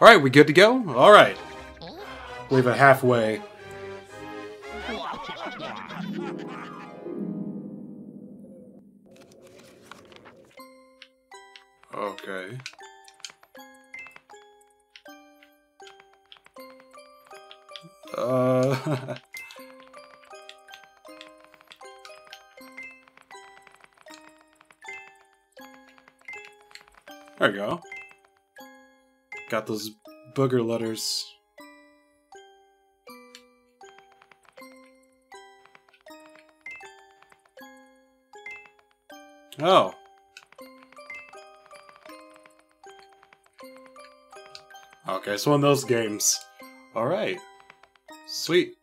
Alright, we good to go? Alright. Leave it halfway. Those booger letters. Oh. Okay, it's one of those games. Alright. Sweet.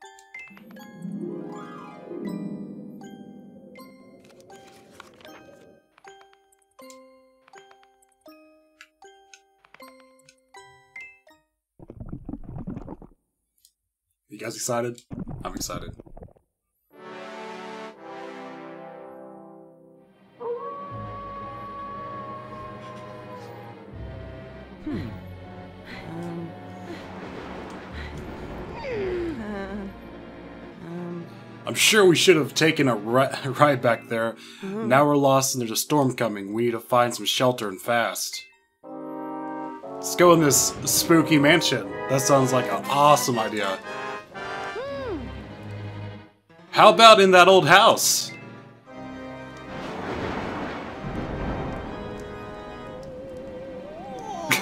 Excited? I'm excited. Hmm. Um, um, um, I'm sure we should have taken a ri- ride back there. Mm-hmm. Now we're lost and there's a storm coming. We need to find some shelter and fast. Let's go in this spooky mansion. That sounds like an awesome idea. How about in that old house?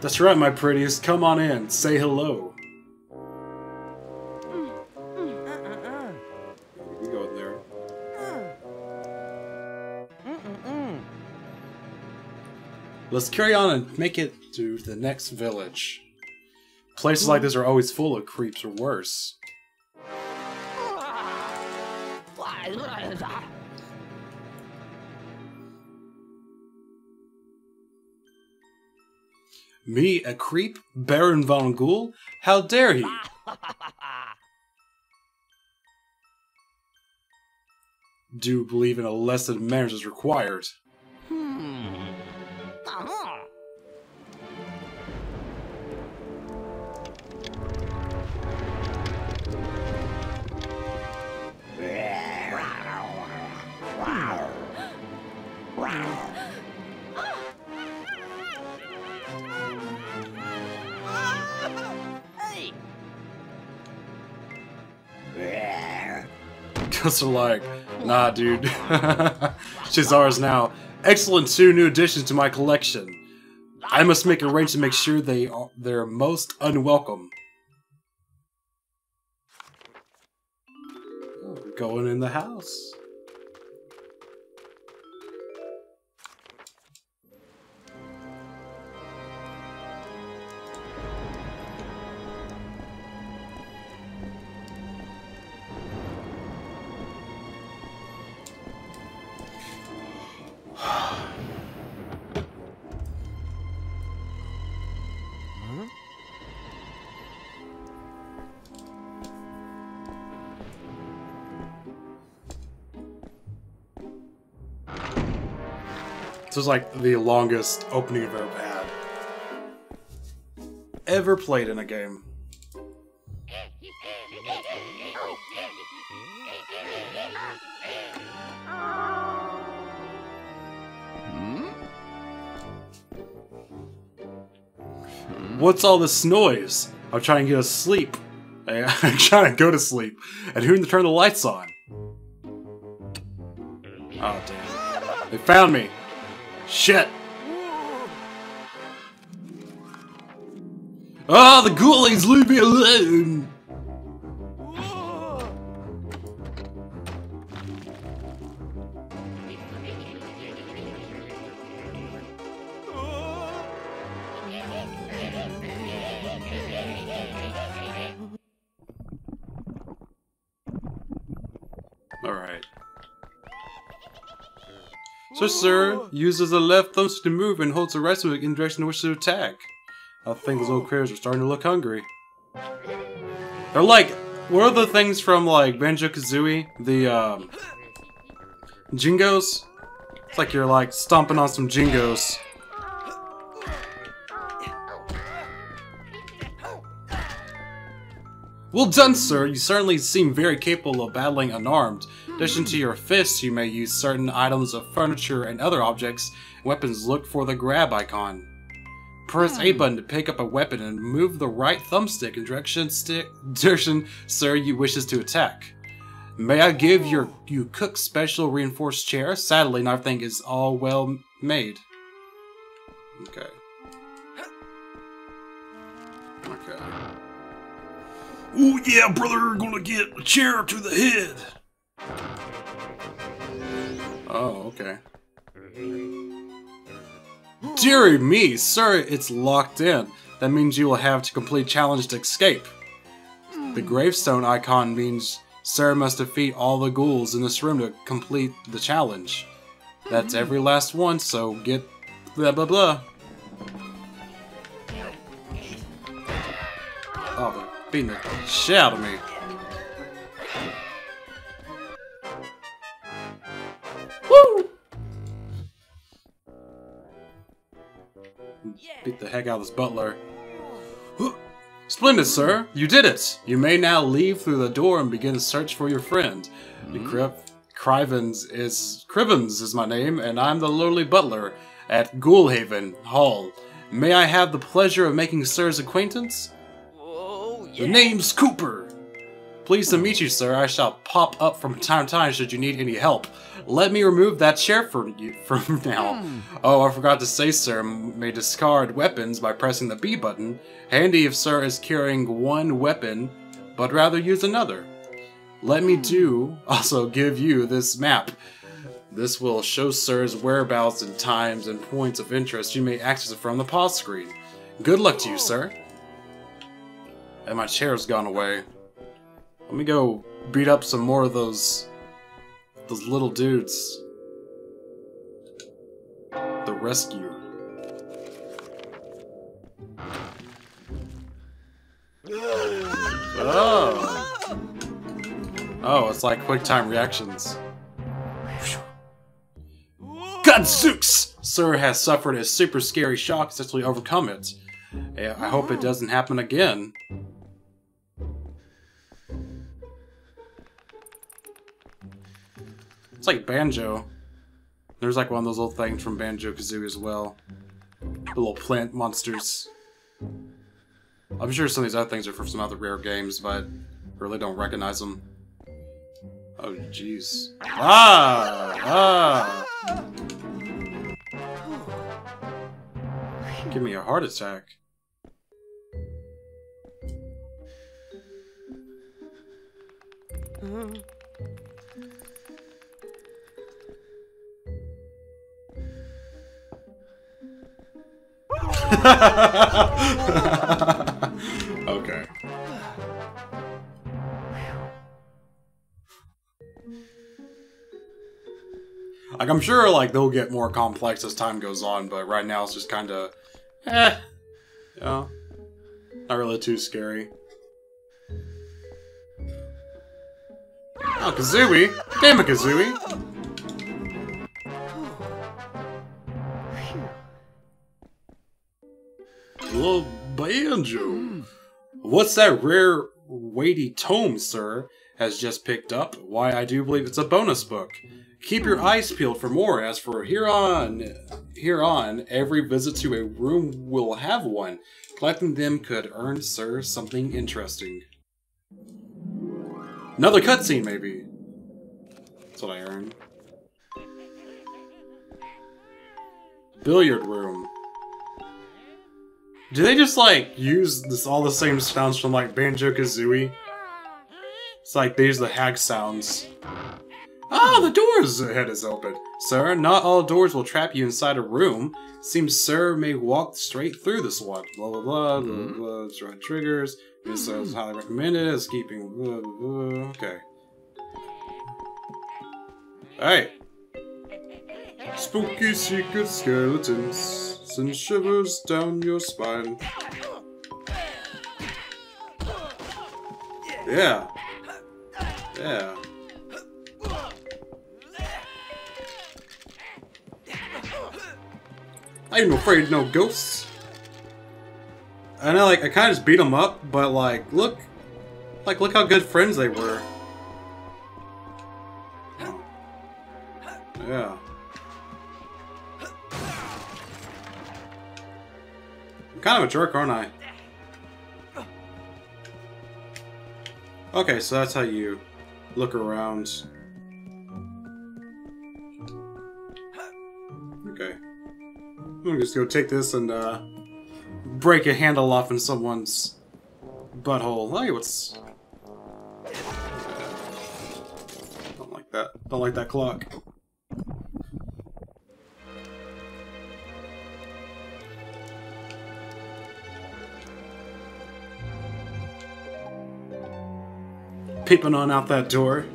That's right, my prettiest. Come on in. Say hello. Let's carry on and make it to the next village. Places like this are always full of creeps or worse. Me, a creep? Baron von Ghoul? How dare he? Do believe in a lesson manners is required. Because they're like, nah, dude. She's ours now. Excellent two new additions to my collection. I must make arrangements to make sure they are they're most unwelcome. Going in the house. This was like the longest opening I've ever had. Ever played in a game. What's all this noise? I'm trying to get to sleep. I'm trying to go to sleep. And who to turn the lights on? Oh, damn. They found me. Shit. Ah, the ghoulies, leave me alone. Sir, uses the left thumbstick to move and holds the right stick in the direction in which to attack. I think those little critters are starting to look hungry. They're like What are the things from like Banjo Kazooie? The um, Jinjos. It's like you're like stomping on some Jinjos. Well done, sir. You certainly seem very capable of battling unarmed. In addition to your fists, you may use certain items of furniture and other objects. Weapons look for the grab icon. Press A hmm. button to pick up a weapon and move the right thumbstick in direction stick direction sir you wishes to attack. May I give oh. your you cook special reinforced chair? Sadly, nothing is all well made. Okay. Okay. Oh yeah, brother, gonna get a chair to the head. Oh, okay. Deary me, sir, it's locked in. That means you will have to complete challenge to escape. The gravestone icon means sir must defeat all the ghouls in this room to complete the challenge. That's mm-hmm. every last one, so get blah blah blah. Oh, they're beating the shit out of me. Heck out of this butler. Splendid, sir! You did it! You may now leave through the door and begin to search for your friend. Mm -hmm. Crivens is Crivens is my name, and I'm the lowly butler at Ghoulhaven Hall. May I have the pleasure of making sir's acquaintance? Oh, yeah. The name's Cooper. Pleased to meet you, sir. I shall pop up from time to time should you need any help. Let me remove that chair for you from now. Mm. Oh, I forgot to say, sir, may discard weapons by pressing the B button. Handy if sir is carrying one weapon, but rather use another. Let me do also give you this map. This will show sir's whereabouts and times and points of interest. You may access it from the pause screen. Good luck to you, sir. And my chair's gone away. Let me go beat up some more of those those little dudes. The rescue. Oh. Oh, it's like quick time reactions. Gadzooks! Sir has suffered a super scary shock we overcome it. I hope it doesn't happen again. It's like Banjo. There's like one of those little things from Banjo Kazooie as well. The little plant monsters. I'm sure some of these other things are from some other rare games, but really don't recognize them. Oh, jeez. Ah! Ah! Give me a heart attack. okay. Like, I'm sure, like, they'll get more complex as time goes on, but right now it's just kind of, eh, know, not really too scary. Oh, Kazooie! Damn it, Kazooie! Little banjo. What's that rare, weighty tome, sir? Has just picked up. Why, I do believe it's a bonus book. Keep your eyes peeled for more. As for here on, here on, every visit to a room will have one. Collecting them could earn sir something interesting. Another cutscene, maybe. That's what I earned. Billiard room. Do they just like use this all the same sounds from like Banjo Kazooie? It's like these are the hag sounds. Ah, the door's head is open. Sir, not all doors will trap you inside a room. Seems sir may walk straight through this one. Blah blah blah, blah, blah, blah right triggers. This is highly recommended as keeping blah, blah, blah. Okay. Hey. Spooky secret skeletons and shivers down your spine. Yeah. Yeah. I ain't afraid of no ghosts. And I like I kind of just beat them up, but like look, like look how good friends they were. Yeah. Kind of a jerk, aren't I? Okay, so that's how you look around. Okay. I'm gonna just go take this and uh, break a handle off in someone's butthole. Hey, what's... Don't like that. Don't like that clock. Peeping on out that door.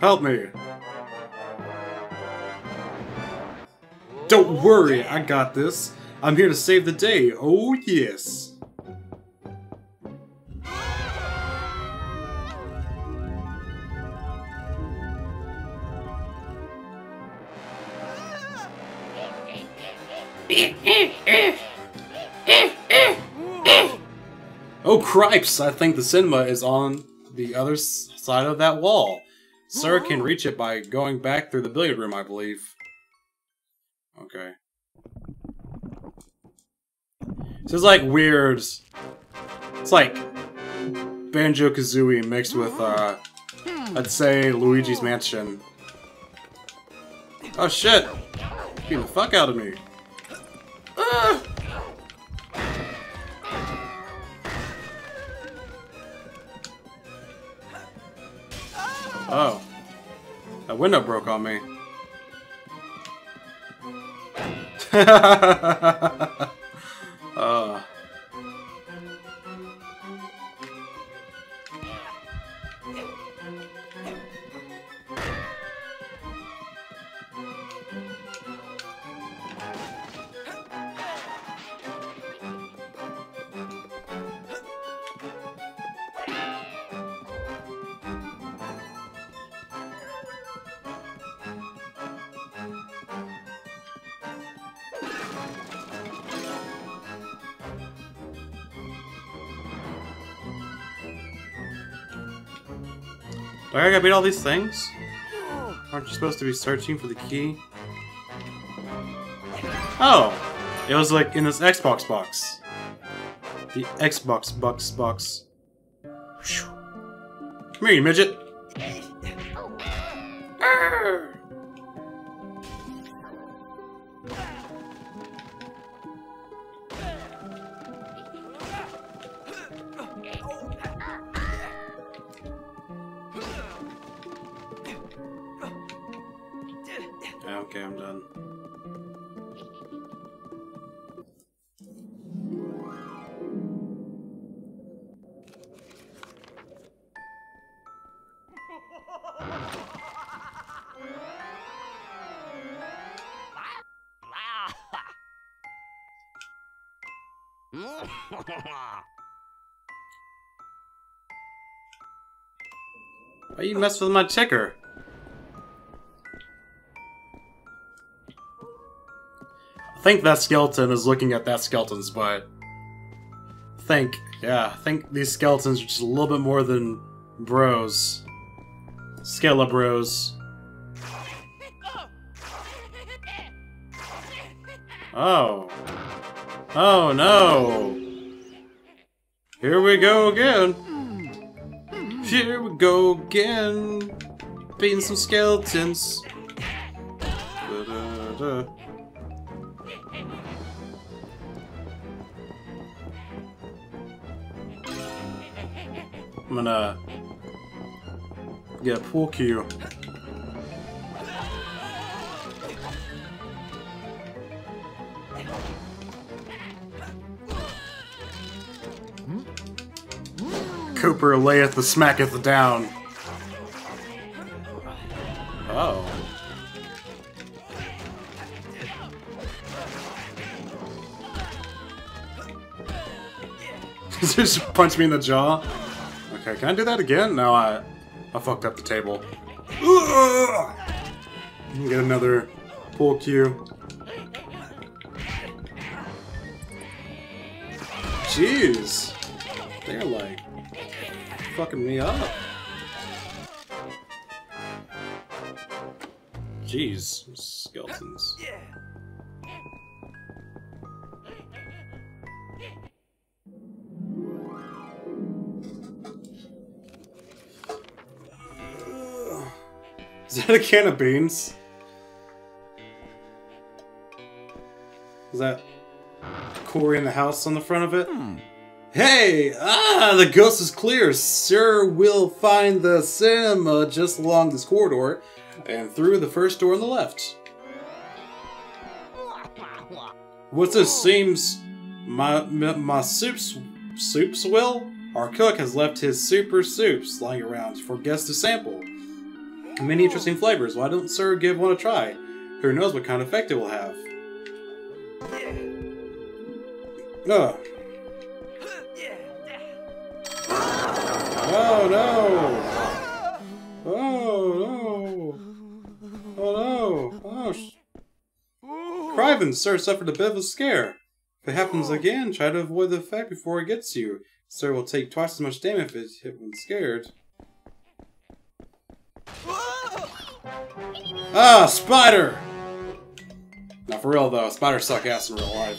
Help me. Don't worry, I got this. I'm here to save the day. Oh, yes. Cripes! I think the cinema is on the other side of that wall. Sir can reach it by going back through the billiard room, I believe. Okay. This is like weird. It's like Banjo Kazooie mixed with, uh, I'd say Luigi's Mansion. Oh shit! Get the fuck out of me! Ah! Window broke on me. Do I gotta beat all these things? Aren't you supposed to be searching for the key? Oh! It was like in this Xbox box. The Xbox box box. Come here, you midget! Mess with my ticker? I think that skeleton is looking at that skeleton's butt. Think, yeah, I think these skeletons are just a little bit more than bros. Skella bros. Oh. Oh no! Here we go again! Go again! Beating some skeletons. Da-da-da. I'm gonna get a pool cue. Cooper layeth the smacketh down. Oh. Just punch me in the jaw. Okay, can I do that again? No, I I fucked up the table. Get another pull cue. Jeez. They're like fucking me up. Jeez, skeletons. Is that a can of beans? Is that Cory in the house on the front of it? Hmm. Hey! Ah, the ghost is clear. Sir We'll find the cinema just along this corridor and through the first door on the left. What's this? Seems my my, my soups soups will. Our cook has left his super soups lying around for guests to sample. Many interesting flavors. Why don't Sir give one a try? Who knows what kind of effect it will have? Ugh. Oh no! Oh no! Oh no! Oh, sh- Criven, sir, suffered a bit of a scare. If it happens again, try to avoid the effect before it gets you. Sir will take twice as much damage if it's hit when scared. Ah, spider! Not for real though, spiders suck ass in real life.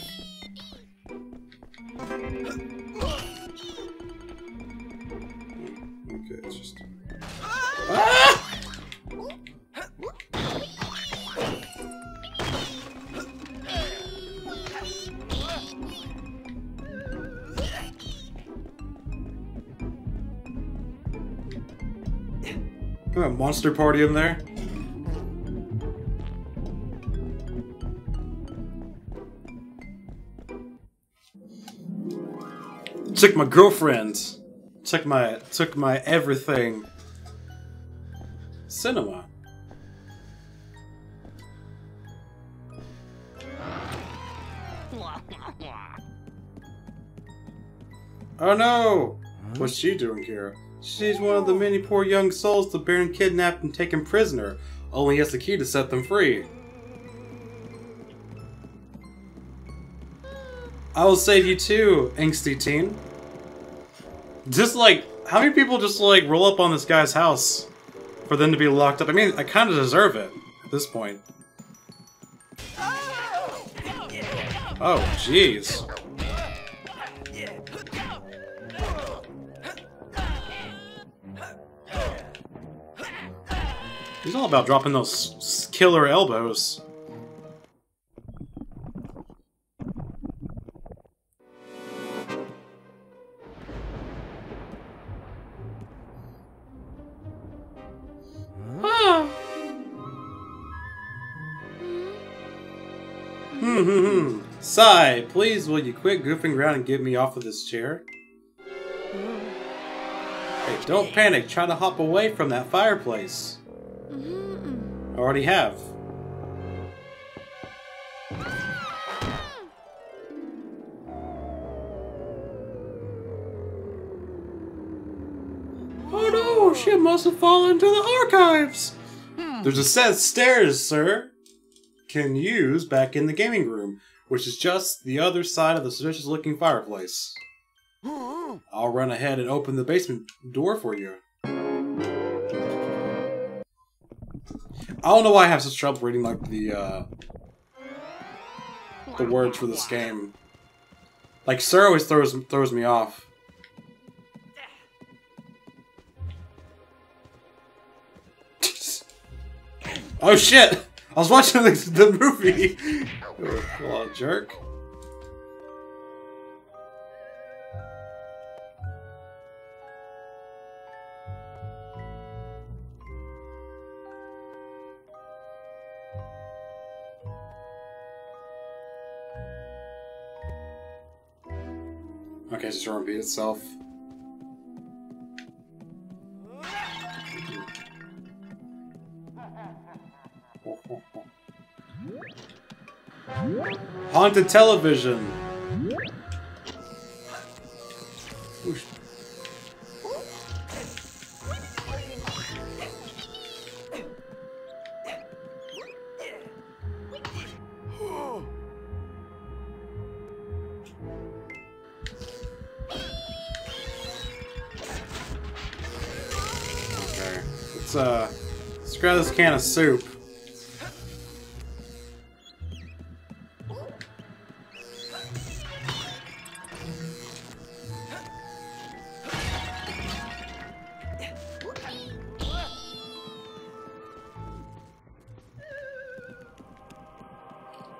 A monster party in there. Took my girlfriend. Took my took my everything. Cinema. Oh no! What's she doing here? She's one of the many poor young souls the Baron kidnapped and taken prisoner. Only has the key to set them free. I will save you too, angsty teen. Just like, how many people just like roll up on this guy's house for them to be locked up? I mean, I kind of deserve it at this point. Oh, jeez. He's all about dropping those killer elbows. Ah. Hmm. Sigh, please will you quit goofing around and get me off of this chair? Hey, don't panic. Try to hop away from that fireplace. Mm-hmm. I already have. Oh no, she must have fallen into the archives. Hmm. There's a set of stairs, sir. Can use back in the gaming room, which is just the other side of the suspicious looking fireplace. I'll run ahead and open the basement door for you. I don't know why I have such trouble reading like the uh the words for this game. Like Sir always throws throws me off. oh shit! I was watching the, the movie. oh, jerk. just to repeat itself. Haunted television! Can of soup.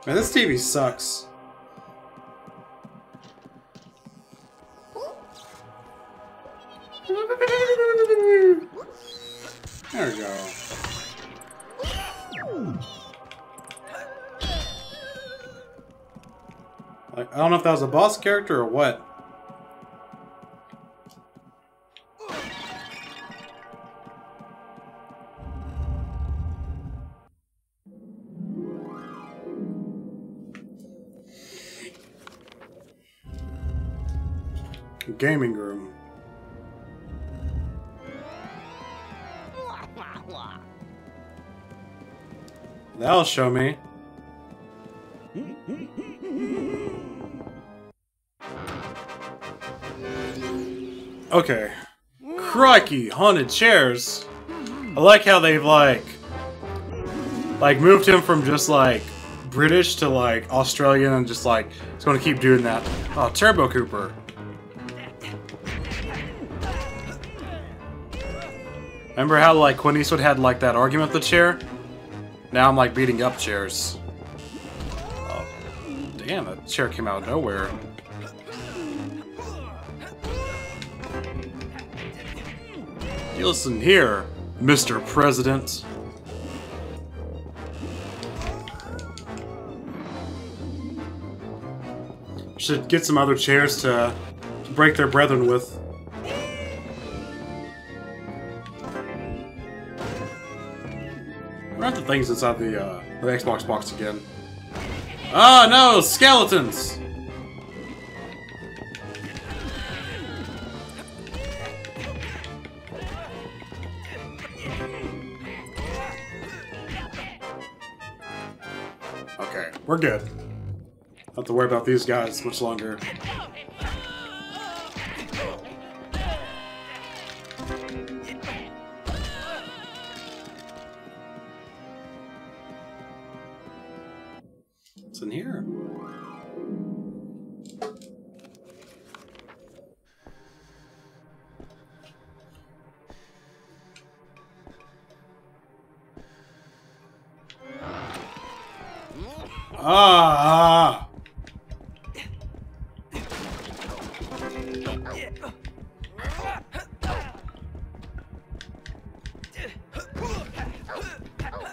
Man, this TV sucks. Boss character or what. Gaming room. That'll show me. Okay. Crikey, haunted chairs. I like how they've like like moved him from just like British to like Australian and just like it's gonna keep doing that. Oh, Turbo Cooper. Remember how like Clint Eastwood had like that argument with the chair? Now I'm like beating up chairs. Oh, damn, that chair came out of nowhere. Listen here, Mr. President. Should get some other chairs to, to break their brethren with. What are the things inside the, uh, the Xbox box again? Oh no, skeletons! We're good. Have to worry about these guys much longer.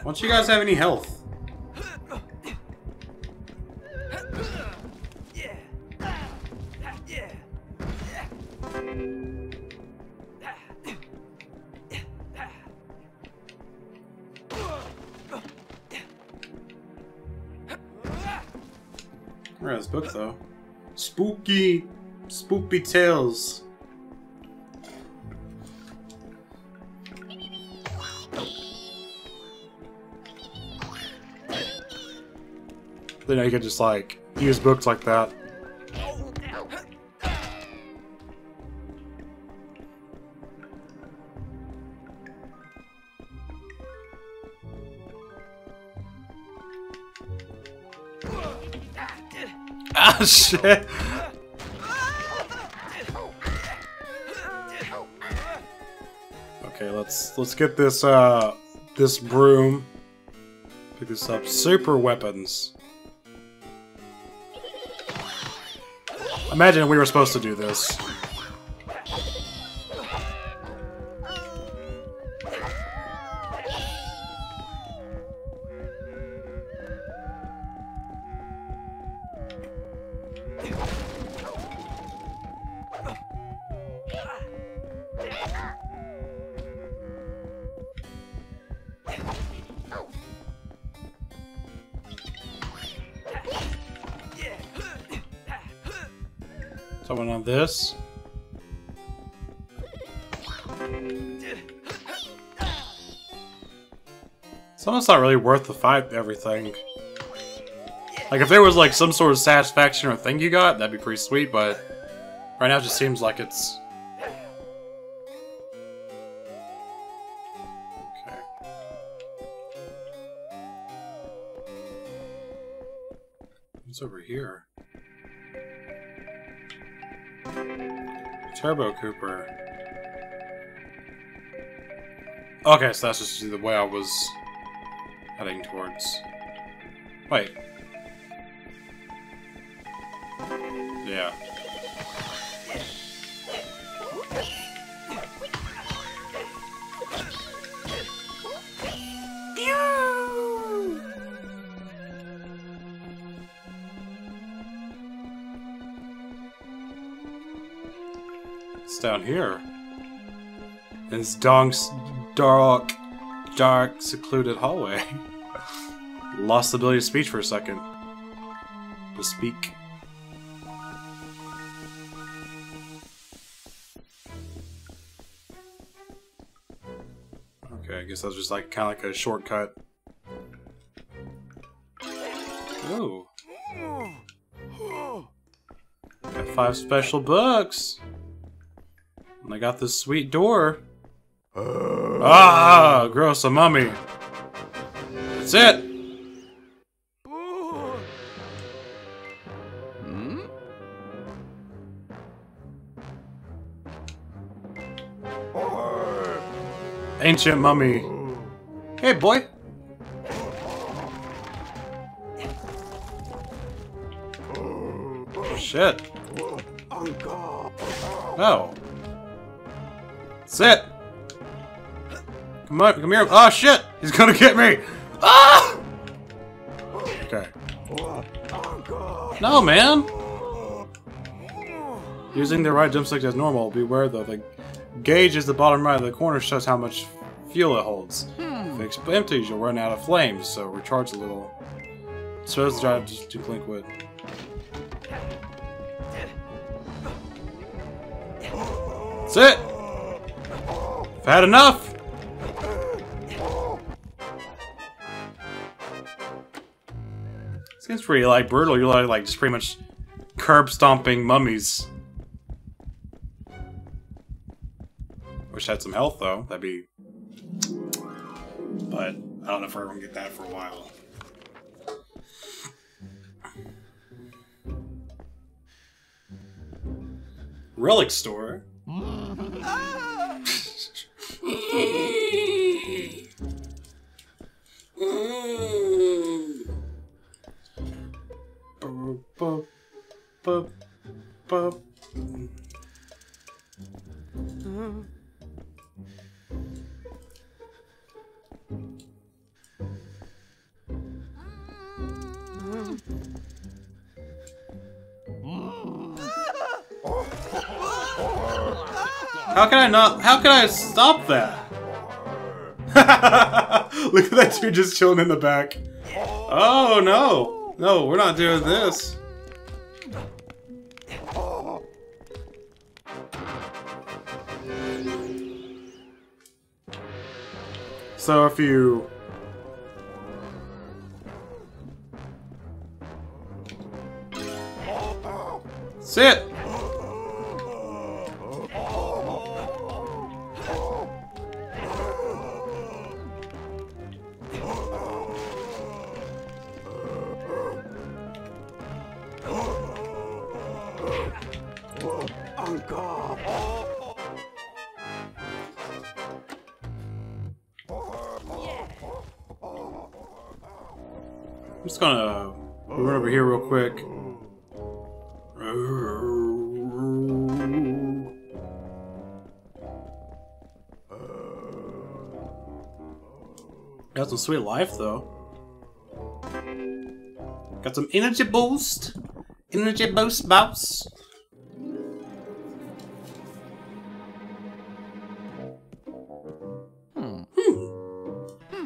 Don't you guys have any health? Where's this book though? Spooky, spooky tales. Then you can just like use books like that. Ah shit! Okay, let's let's get this uh this broom. Pick this up. Super weapons. Imagine we were supposed to do this. It's not really worth the fight everything. Like, if there was, like, some sort of satisfaction or thing you got, that'd be pretty sweet, but... Right now it just seems like it's... Okay. What's over here? Turbo Cooper. Okay, so that's just the way I was heading towards. Wait. Yeah. It's down here. In this donk's dark, dark, secluded hallway. Lost the ability to speech for a second. To speak. Okay, I guess that was just like kind of like a shortcut. Ooh. Got five special books. And I got this sweet door. Ah, gross, a mummy. That's it. Ancient mummy. Hey, boy. Shit. Oh. Sit. Come on, come here. Oh shit! He's gonna get me! Ah! Okay. No, man! Using the right jump stick as normal. Beware though, the gauge is the bottom right of the corner shows how much fuel it holds. If it empties, you'll run out of flames, so recharge a little. So the drive just to blink wood. That's it! I've had enough! Seems pretty like brutal. You're like, like just pretty much curb stomping mummies. Wish I had some health though. That'd be. But I don't know if we're gonna get that for a while. Relic store. Mm. Mm. Bu- bu- bu- How can I not? How can I stop that? Look at that dude just chilling in the back. Oh no! No, we're not doing this. So if you sit. Sweet life though. Got some energy boost. Energy boost bounce. Hmm.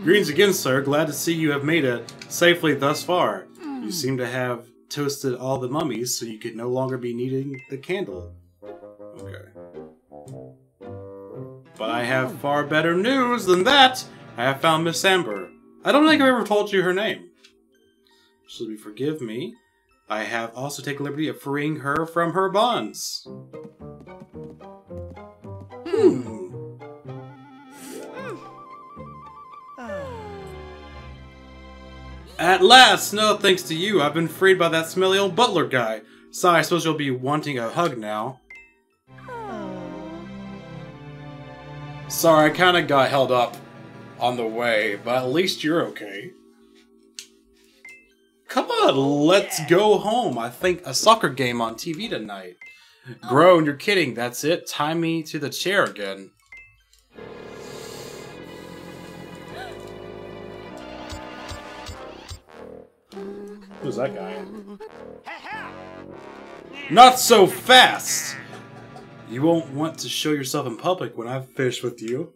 Greetings again, sir. Glad to see you have made it safely thus far. You hmm. seem to have toasted all the mummies so you could no longer be needing the candle. Okay. But I have far better news than that! I have found Miss Amber. I don't think I've ever told you her name. Should you forgive me? I have also taken liberty of freeing her from her bonds. Hmm. hmm. Ah. At last! No thanks to you, I've been freed by that smelly old butler guy. So I suppose you'll be wanting a hug now. Ah. Sorry, I kinda got held up on the way, but at least you're okay. Come on, let's go home. I think a soccer game on TV tonight. Grown, you're kidding. That's it. Tie me to the chair again. Who's that guy? Not so fast! You won't want to show yourself in public when I've finished with you.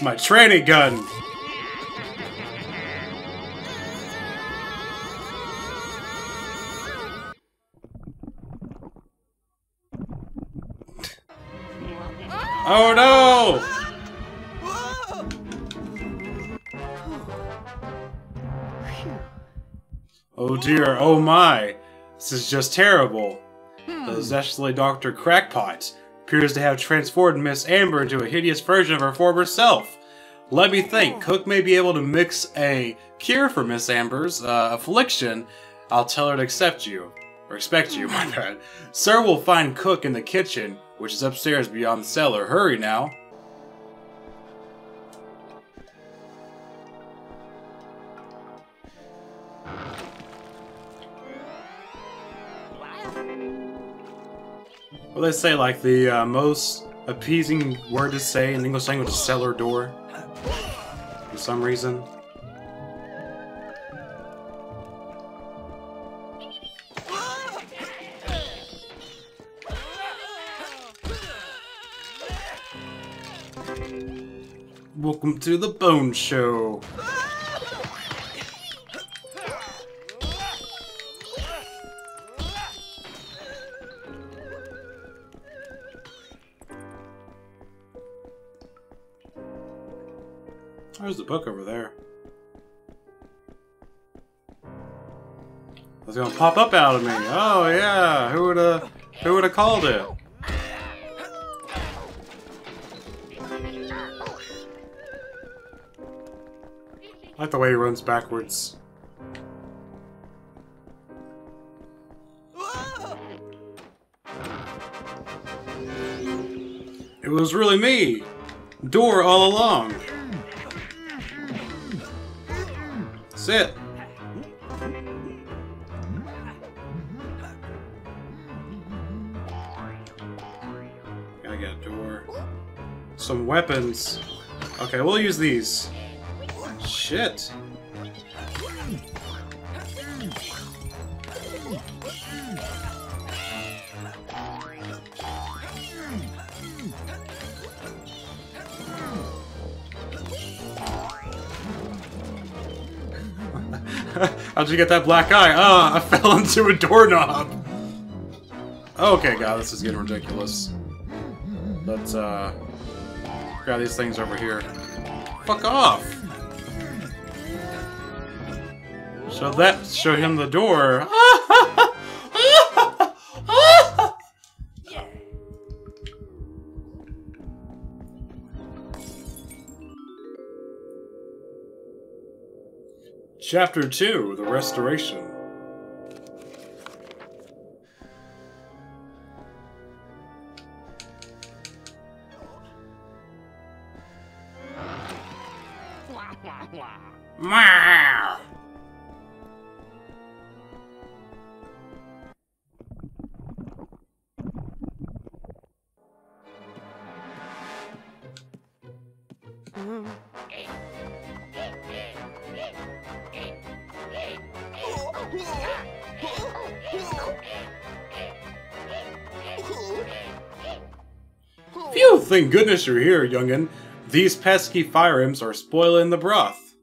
It's my training gun! Oh no! Oh dear, oh my. This is just terrible. The zestfully Dr. Krackpot appears to have transformed Miss Amber into a hideous version of her former self. Let me think, Cook may be able to mix a cure for Miss Amber's uh, affliction. I'll tell her to accept you. Or expect you, my bad. Sir will find Cook in the kitchen, which is upstairs beyond the cellar. Hurry now. Well, they say like the uh, most appeasing word to say in English language is cellar door. For some reason. Welcome to the Bone Show. Pop up out of me. Oh yeah, who would have who would have called it? I like the way he runs backwards. It was really me! Door all along! Sit! Some weapons. Okay, we'll use these. Shit. How'd you get that black eye? Ah, I fell into a doorknob. Okay, God, this is getting ridiculous. Let's, uh, grab these things over here. Fuck off! So that show him the door. Chapter 2 The Restoration. Thank goodness you're here, youngin'. These pesky fire imps are spoiling the broth.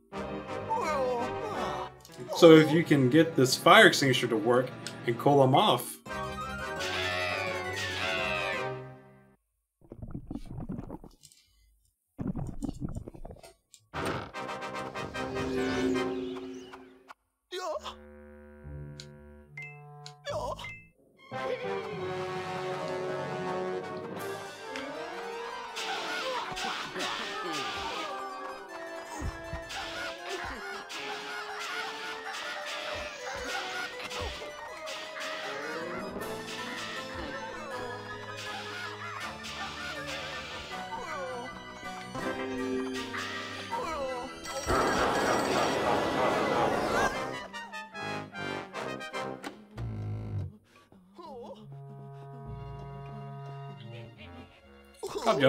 So if you can get this fire extinguisher to work and cool them off.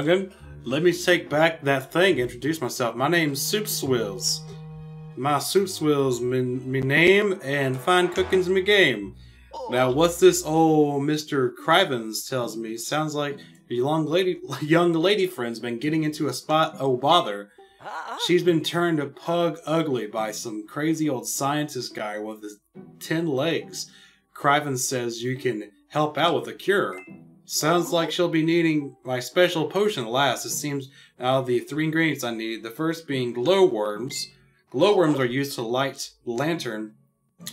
Let me take back that thing. Introduce myself. My name's Soup Swills. My Soup Swills, me, me name, and fine cooking's me game. Now, what's this old Mr. Crivens tells me? Sounds like your young lady, young lady friend's been getting into a spot. Oh bother! She's been turned to pug ugly by some crazy old scientist guy with his ten legs. Crivens says you can help out with a cure. Sounds like she'll be needing my special potion at last. It seems now the three ingredients I need. The first being glowworms. Glowworms are used to light the lantern.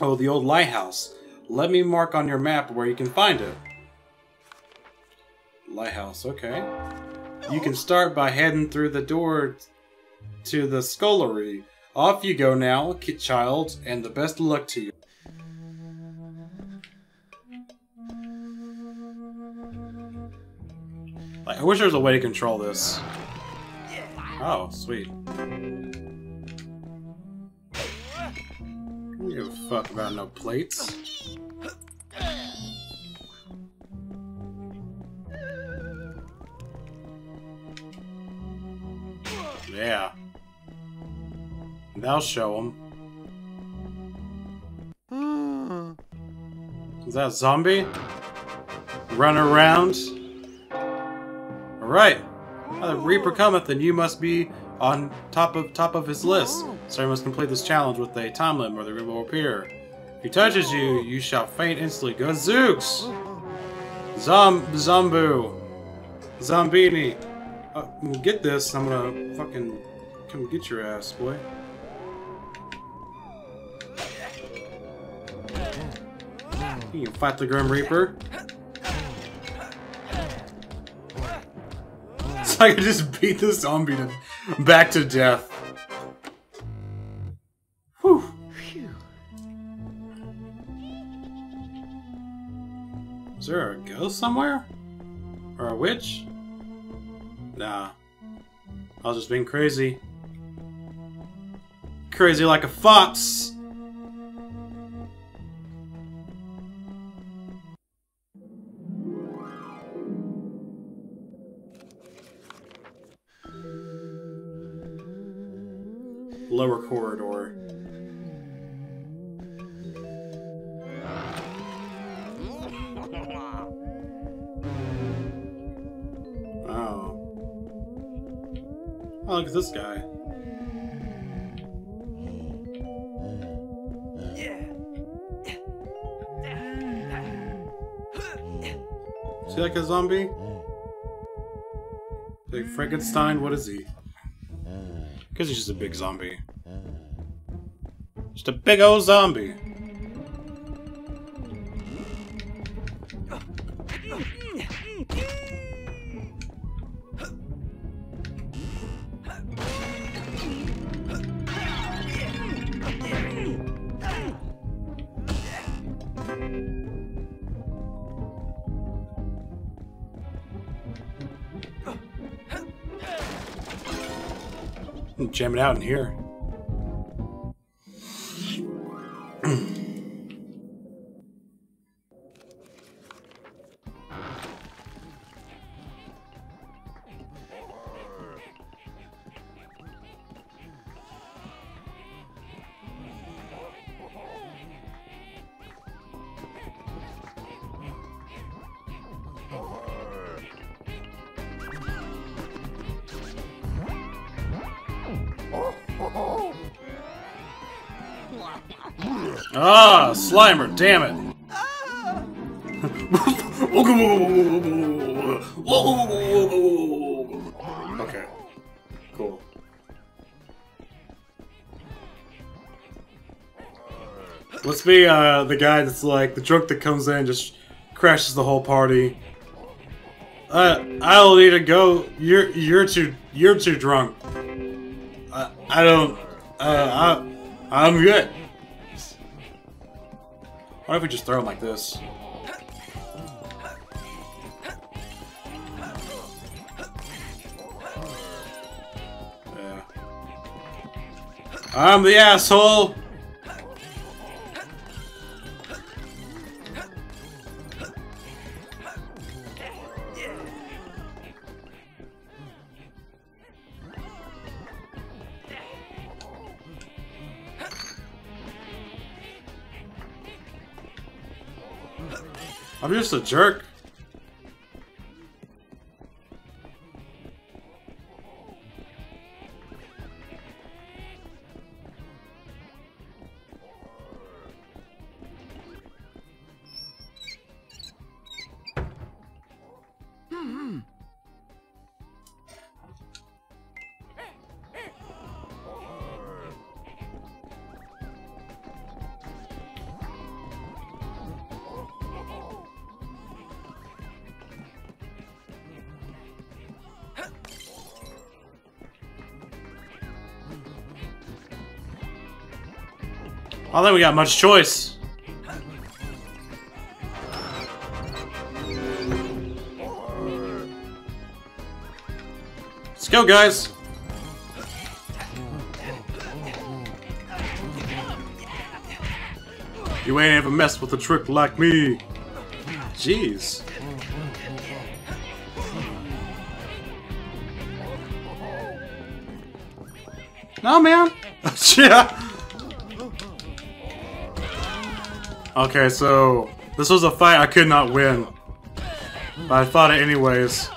Oh, the old lighthouse. Let me mark on your map where you can find it. Lighthouse, okay. You can start by heading through the door to the scullery. Off you go now, kid child, and the best of luck to you. Like, I wish there was a way to control this. Oh, sweet. Don't give a fuck about no plates. Yeah. That'll show them. Hmm. Is that a zombie? Run around? Alright. Now the Reaper cometh, and you must be on top of top of his list. So you must complete this challenge with a time limit or the Reaper will appear. If he touches you, you shall faint instantly. Gazooks! Zom Zombu! Zombini! Uh, get this, I'm gonna fucking come get your ass, boy. You can fight the Grim Reaper. I just beat the zombie to, back to death. Whew. Is there a ghost somewhere? Or a witch? Nah. I was just being crazy. Crazy like a fox! Lower corridor. Oh. Oh, look at this guy. Is he like a zombie? Like Frankenstein? What is he? Because he's just a big zombie. Just a big old zombie. It out in here. Damn it. okay, cool. Let's be uh, the guy that's like the drunk that comes in just crashes the whole party. Uh, I don't need to go. You're you're too you're too drunk. I I don't. Uh, I I'm good. We just throw him like this? Yeah. I'm the asshole. Just a jerk. Oh, I don't think we got much choice. Let's go, guys. You ain't ever messed with a trick like me. Jeez. No, man. yeah. Okay, so this was a fight I could not win. But I fought it anyways.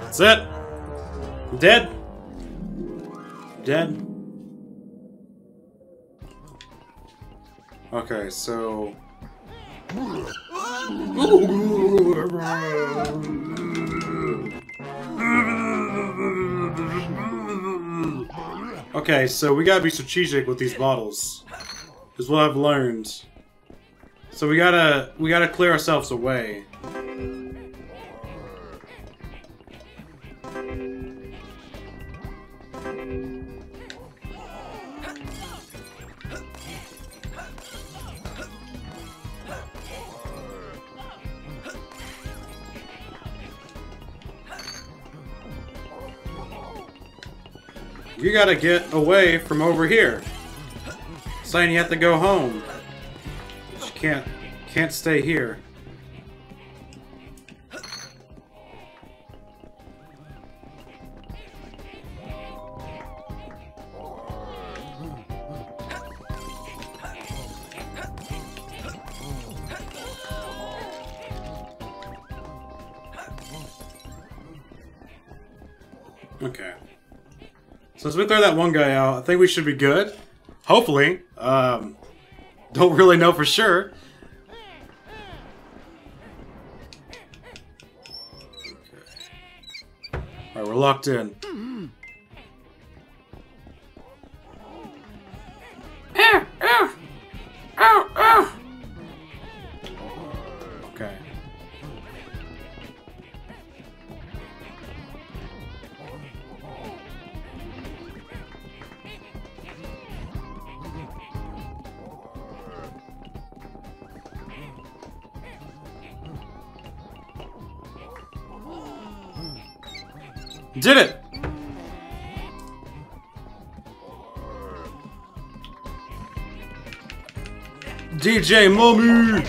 That's it. Dead. Dead. Okay, so... Okay, so we gotta be strategic with these bottles. Is what I've learned. So we gotta we gotta clear ourselves away. You gotta get away from over here. Saying you have to go home. But you can't can't stay here. Clear that one guy out, I think we should be good. Hopefully. Um, don't really know for sure. Alright, we're locked in. DJ Mommy!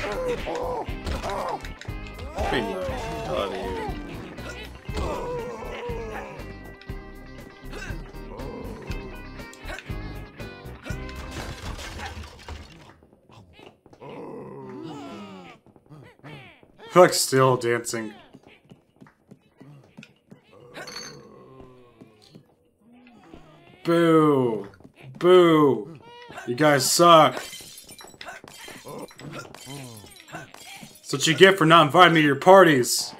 Fuck, still dancing. Boo. Boo. You guys suck. That's what you get for not inviting me to your parties.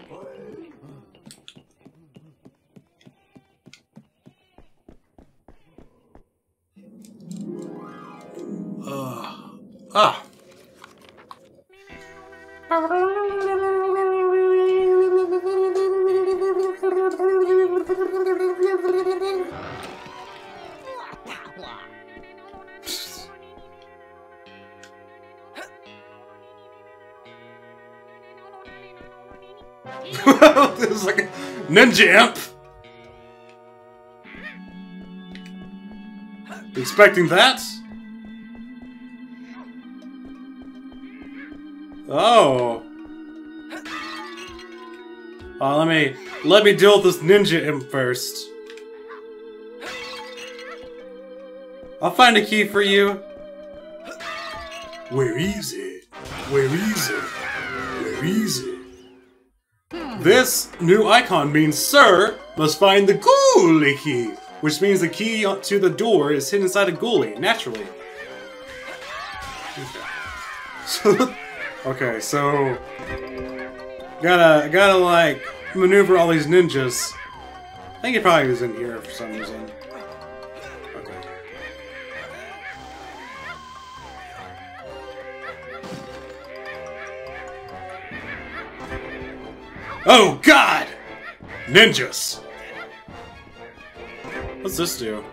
Uh, ah. this is like a ninja imp. Expecting that? Oh. Oh, let me let me deal with this ninja imp first. I'll find a key for you. Where is it? Where is it? Where is it? This new icon means Sir must find the ghoulie key, which means the key to the door is hidden inside a ghoulie, naturally. So, okay, so gotta gotta like maneuver all these ninjas. I think he probably was in here for some reason. Oh God! Ninjas. What's this do?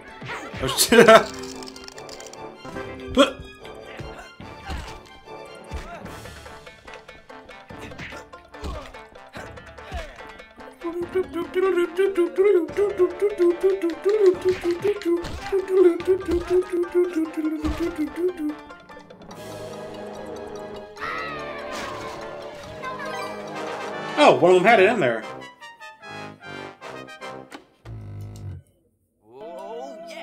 Oh shit! but Oh, one of them had it in there.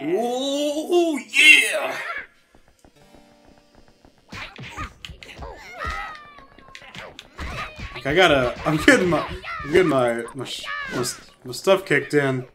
Oh, yeah! I gotta. I'm getting my. I'm getting my my, my, my stuff kicked in.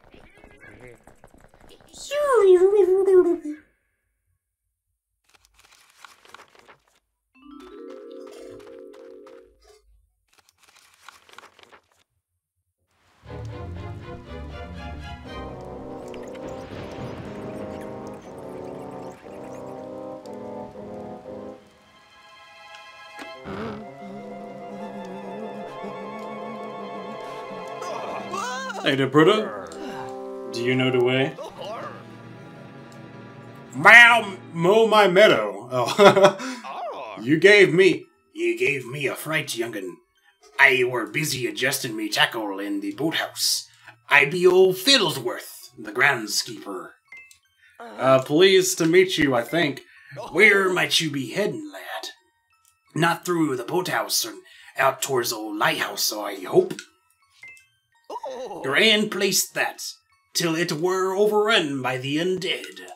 There, brother. Do you know the way? Meow, mow my meadow. Oh, you gave me. You gave me a fright, young'un. I were busy adjusting me tackle in the boathouse. I be old Fiddlesworth, the groundskeeper. Uh, pleased to meet you. I think. Where might you be heading, lad? Not through the boathouse and out towards old lighthouse, I hope. Grand place that, till it were overrun by the undead.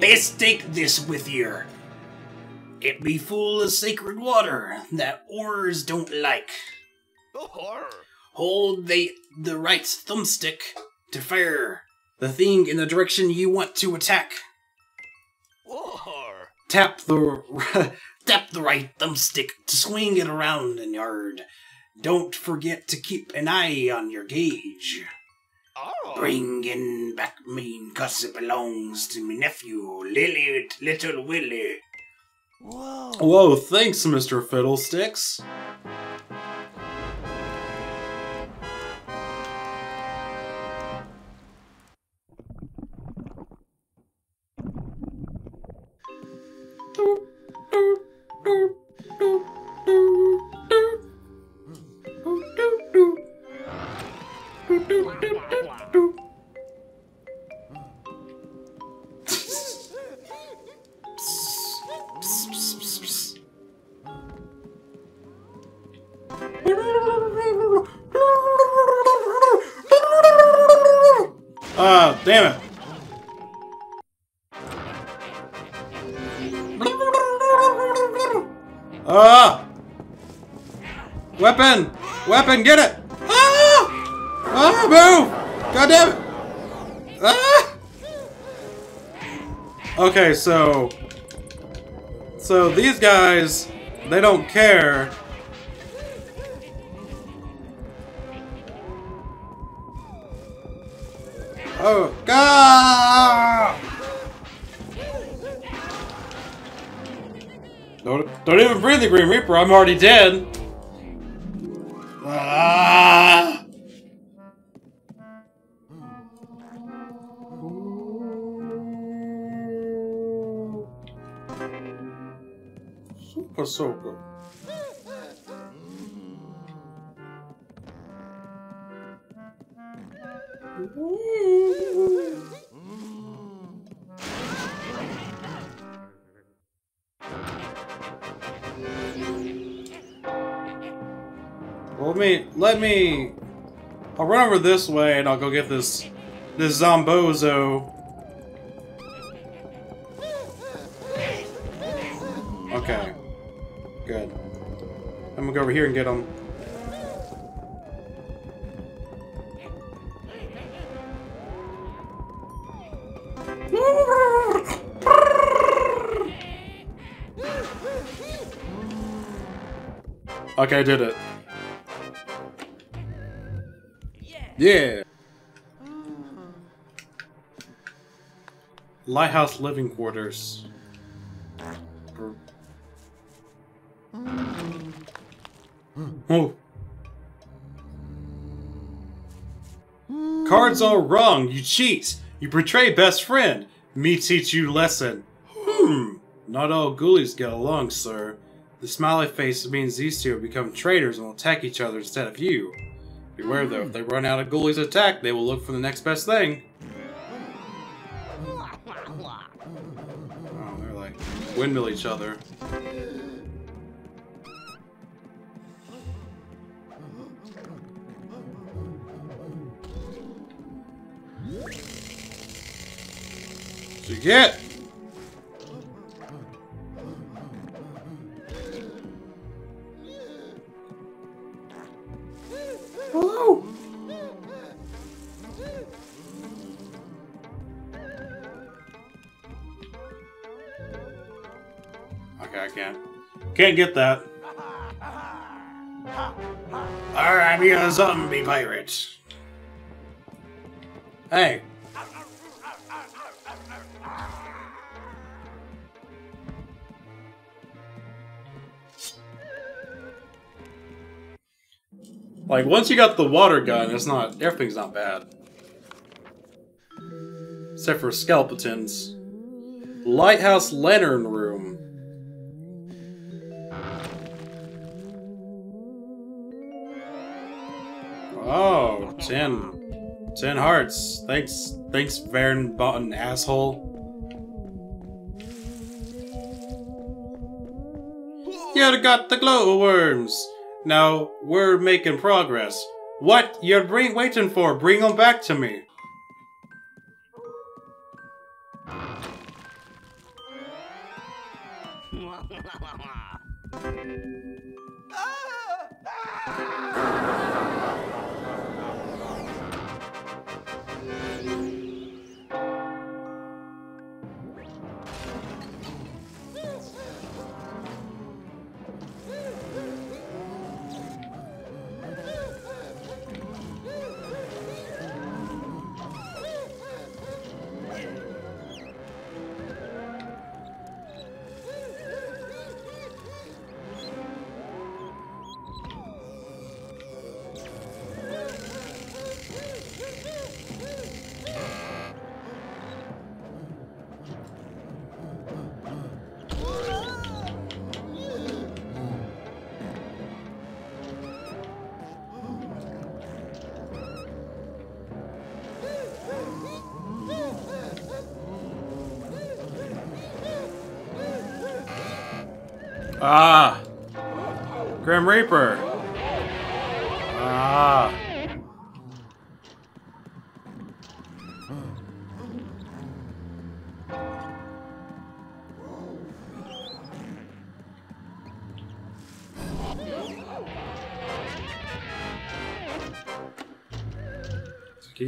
Best take this with yer. It be full of sacred water that oars don't like. Hold the the right thumbstick to fire the thing in the direction you want to attack. Tap the tap the right thumbstick to swing it around in yard. Don't forget to keep an eye on your gauge. Oh. Bringing back mean cause it belongs to me nephew, Lily Little Willie. Whoa, thanks, Mr. Fiddlesticks. Weapon, get it! Ah! Ah, move! God damn it! Ah! Okay, so... So these guys, they don't care. Oh, God! Don't, don't even breathe the Green Reaper, I'm already dead. Over this way and I'll go get this, this Zombozo. Okay. Good. I'm gonna go over here and get him. Okay, I did it. Yeah. Lighthouse living quarters. Oh. Cards all wrong. You cheat. You betray best friend. Me teach you lesson. Hmm. Not all ghoulies get along, sir. The smiley face means these two have become traitors and will attack each other instead of you. Beware though, if mm-hmm. they run out of ghoulies attack, they will look for the next best thing. Oh, they're like windmill each other. What you get? Can't get that. I'm a zombie pirate. Hey. Like, once you got the water gun, it's not, everything's not bad. Except for skeletons. Lighthouse Lantern Room. 10. 10 hearts. Thanks, thanks, Varen Button, asshole. You got the glowworms. Now, we're making progress. What? You're bring waiting for? Bring them back to me.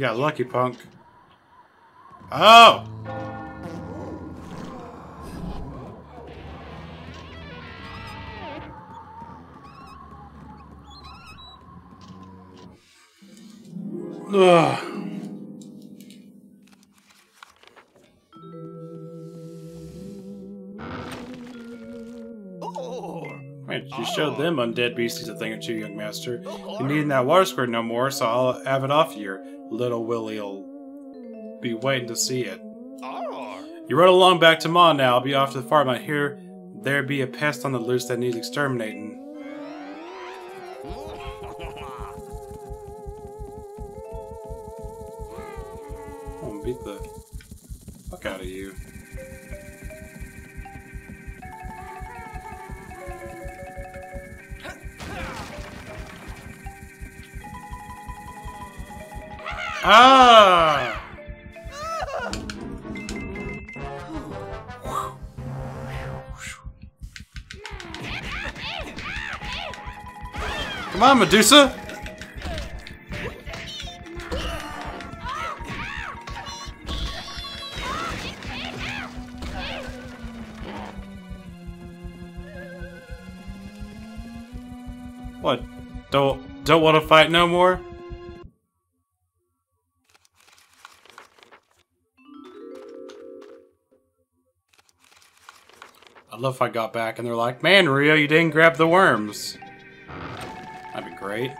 got lucky, punk. Oh! Ugh. You showed them undead beasties a thing or two, young master. You needn't that water squirt no more, so I'll have it off your little Willie'll be waiting to see it. Ah. You run along back to Ma now. I'll be off to the farm. I hear there be a pest on the loose that needs exterminating. I'm gonna beat the fuck out of you. Ah! Come on, Medusa! What? Don't don't want to fight no more? Love if I got back and they're like, Man, Rio, you didn't grab the worms. That'd be great.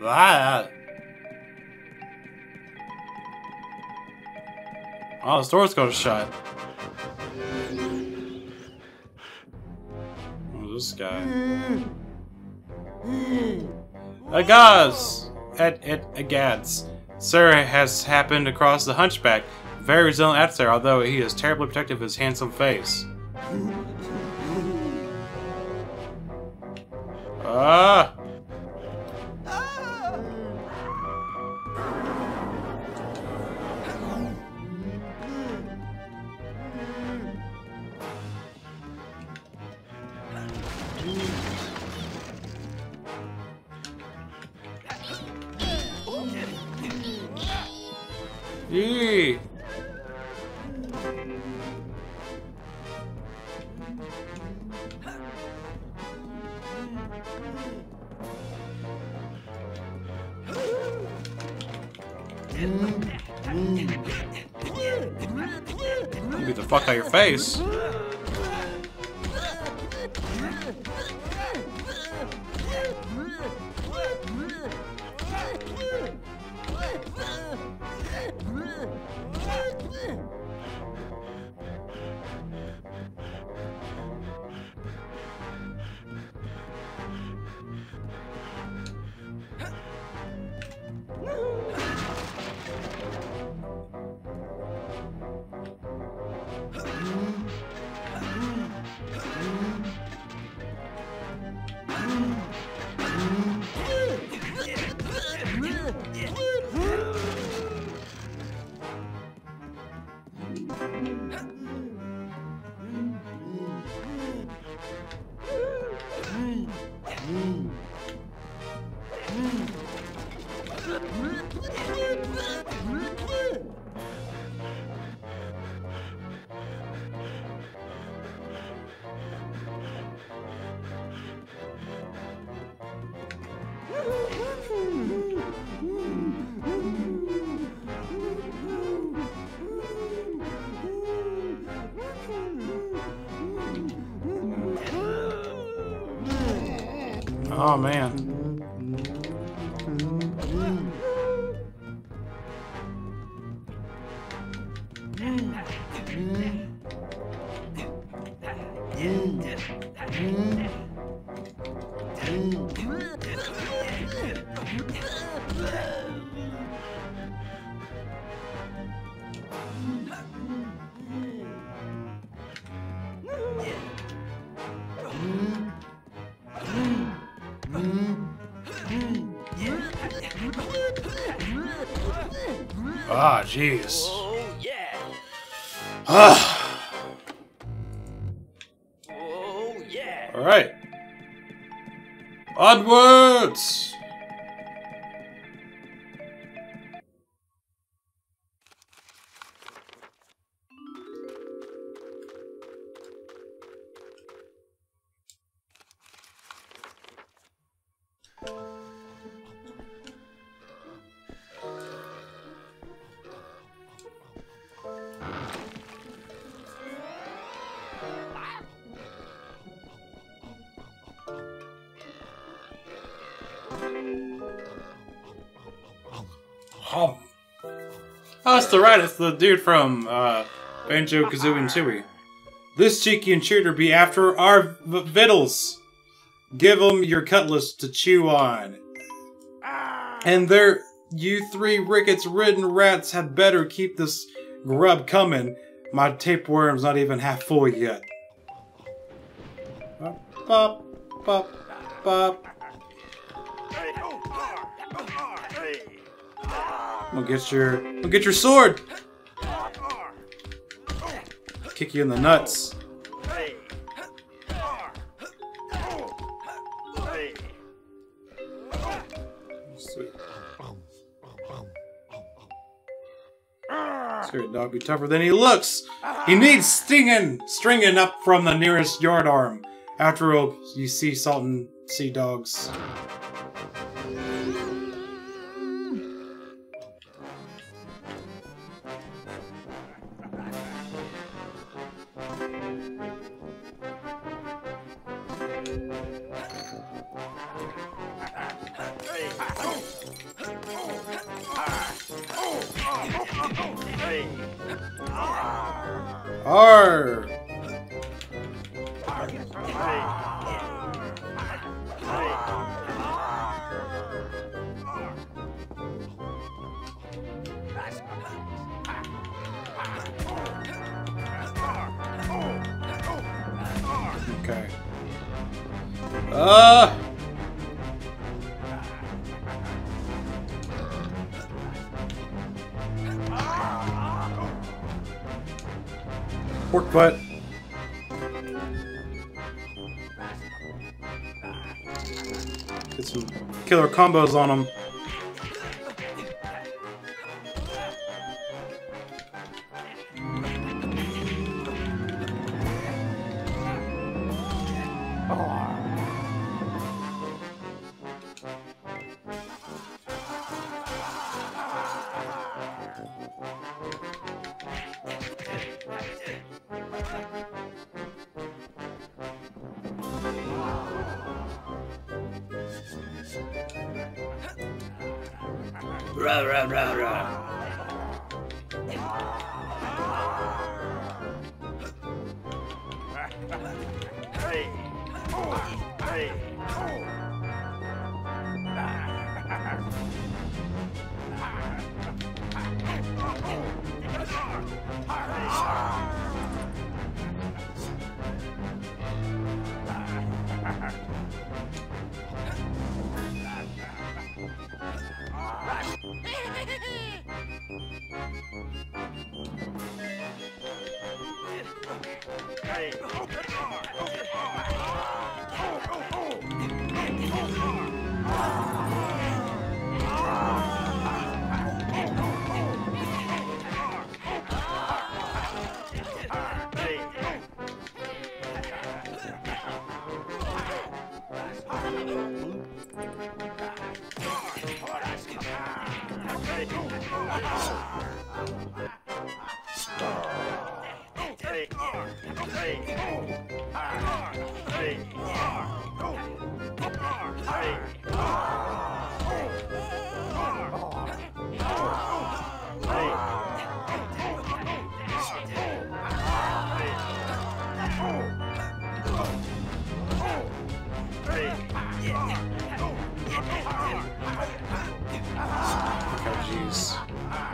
That. Oh, the going to shut. Who's this guy? Uh, Agaz! At, at Agads. Sir has happened across the hunchback. Very resilient at there, although he is terribly protective of his handsome face. Ah! Get the fuck out of your face. Jeez. Hum. Oh, it's the right. It's the dude from uh, Banjo Kazooie and Tooie. This cheeky intruder be after our v- victuals. Give him your cutlass to chew on. And there, you three rickets-ridden rats had better keep this grub coming. My tapeworm's not even half full yet. Bop, bop, bop, bop. I'm gonna get your, I'm gonna get your sword. Kick you in the nuts. Sweet. Sweet dog be tougher than he looks. He needs stinging, stringing up from the nearest yardarm. After all, you see Salton sea dogs. Uh. Pork butt. Get some killer combos on them.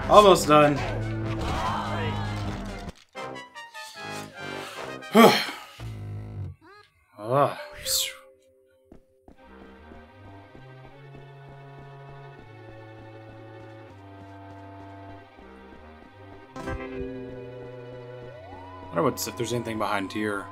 Almost done. Ah. I wonder what's if there's anything behind here.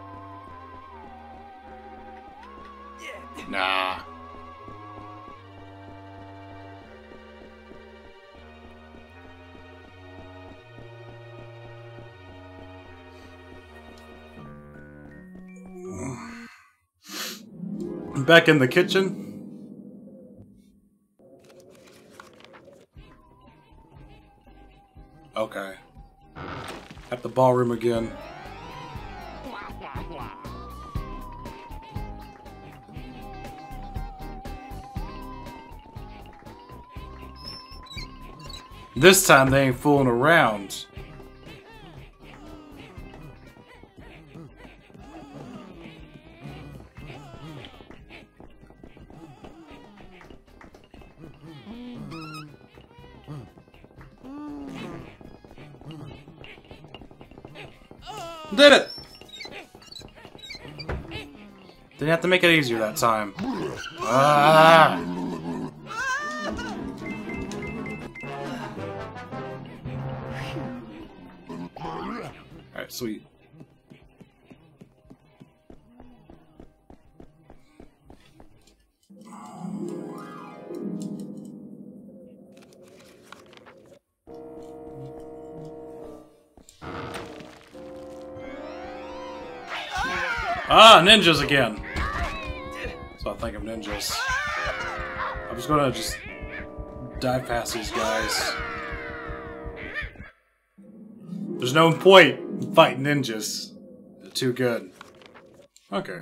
back in the kitchen. Okay. At the ballroom again. This time they ain't fooling around. To make it easier that time. Ah! Alright, sweet. Ah, ninjas again. So I think of ninjas. I'm just gonna just dive past these guys. There's no point in fighting ninjas. They're too good. Okay.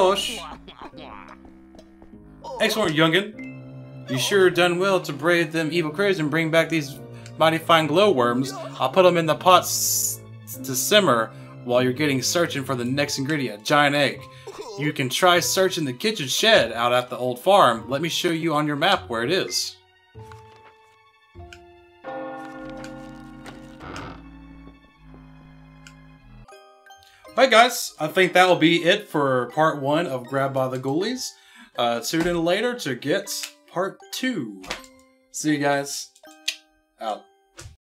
Yosh. Excellent, youngin. You sure done well to braid them evil critters and bring back these mighty fine glowworms. I'll put them in the pots to simmer while you're getting searching for the next ingredient, giant egg. You can try searching the kitchen shed out at the old farm. Let me show you on your map where it is. Alright guys, I think that will be it for part one of Grabbed by the Ghoulies. Uh, tune in later to get part two. See you guys. Out.